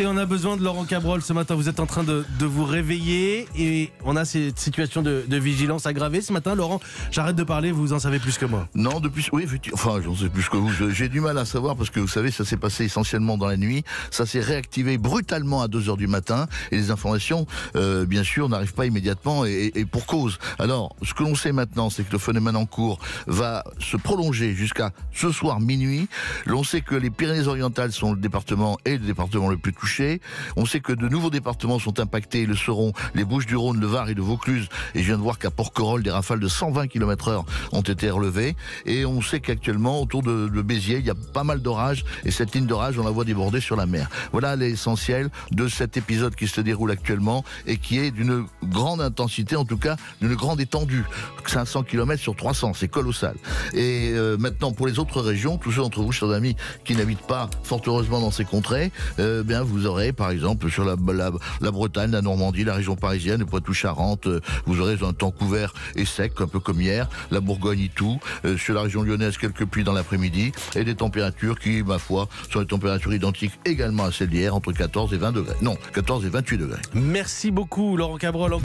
Et on a besoin de Laurent Cabrol ce matin. Vous êtes en train de, de vous réveiller et on a cette situation de, de vigilance aggravée ce matin. Laurent, j'arrête de parler, vous en savez plus que moi. Non, depuis, oui, enfin, j'en sais plus que vous. J'ai du mal à savoir parce que vous savez, ça s'est passé essentiellement dans la nuit. Ça s'est réactivé brutalement à 2 heures du matin et les informations, euh, bien sûr, n'arrivent pas immédiatement et, et pour cause. Alors, ce que l'on sait maintenant, c'est que le phénomène en cours va se prolonger jusqu'à ce soir minuit. L'on sait que les Pyrénées-Orientales sont le département et le département le plus touché. On sait que de nouveaux départements sont impactés le seront les Bouches-du-Rhône, le Var et le Vaucluse. Et je viens de voir qu'à Porquerolles, des rafales de 120 km heure ont été relevées. Et on sait qu'actuellement, autour de, de Béziers, il y a pas mal d'orages. Et cette ligne d'orage, on la voit déborder sur la mer. Voilà l'essentiel de cet épisode qui se déroule actuellement et qui est d'une grande intensité, en tout cas d'une grande étendue. 500 km sur 300, c'est colossal. Et euh, maintenant, pour les autres régions, tous ceux d'entre vous, chers amis, qui n'habitent pas fort heureusement dans ces contrées, euh, bien vous aurez, par exemple, sur la Bretagne, la Normandie, la région parisienne, le Poitou-Charentes, euh, vous aurez un temps couvert et sec, un peu comme hier, la Bourgogne et tout. Euh, sur la région lyonnaise, quelques pluies dans l'après-midi et des températures qui, ma foi, sont des températures identiques également à celles d'hier, entre 14 et 20 degrés. Non, 14 et 28 degrés. Merci beaucoup, Laurent Cabrol.